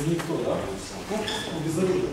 Без никто, да? Ну, без оружия.